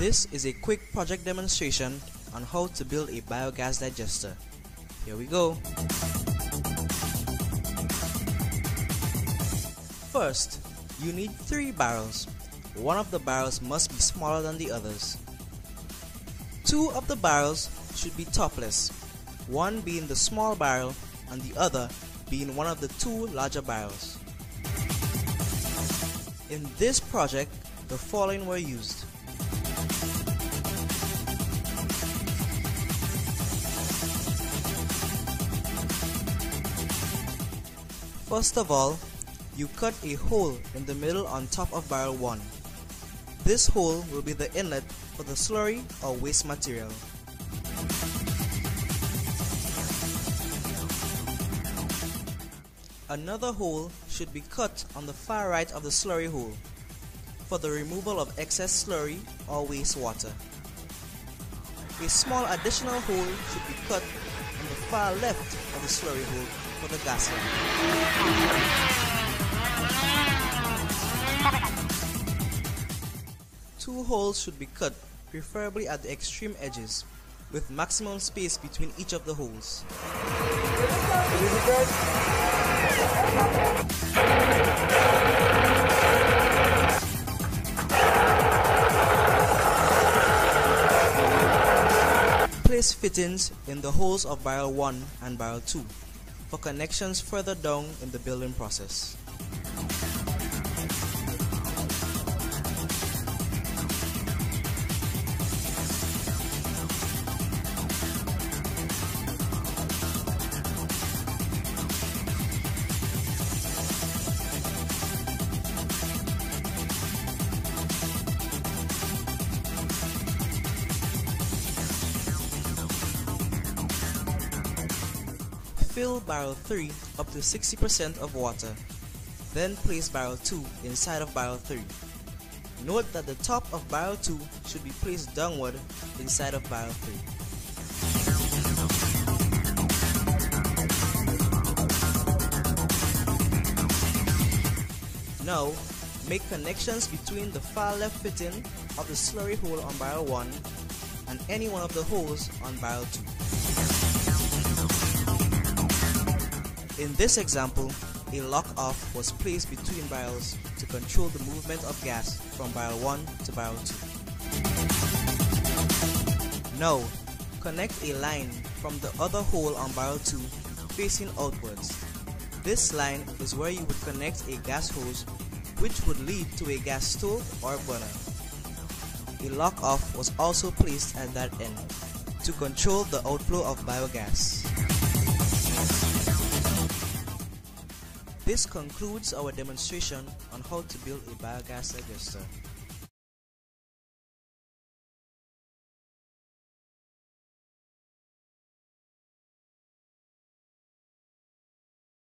This is a quick project demonstration on how to build a biogas digester. Here we go. First, you need three barrels. One of the barrels must be smaller than the others. Two of the barrels should be topless, one being the small barrel and the other being one of the two larger barrels. In this project, the following were used. First of all, you cut a hole in the middle on top of barrel 1. This hole will be the inlet for the slurry or waste material. Another hole should be cut on the far right of the slurry hole for the removal of excess slurry or wastewater. A small additional hole should be cut on the far left of the slurry hole for the line. Two holes should be cut, preferably at the extreme edges, with maximum space between each of the holes. Place fittings in the holes of barrel 1 and barrel 2 for connections further down in the building process. Fill barrel 3 up to 60% of water. Then place barrel 2 inside of barrel 3. Note that the top of barrel 2 should be placed downward inside of barrel 3. Now, make connections between the far left fitting of the slurry hole on barrel 1 and any one of the holes on barrel 2. In this example, a lock-off was placed between barrels to control the movement of gas from barrel 1 to barrel 2. Now, connect a line from the other hole on barrel 2 facing outwards. This line is where you would connect a gas hose which would lead to a gas stove or burner. A lock-off was also placed at that end to control the outflow of biogas. This concludes our demonstration on how to build a biogas digester.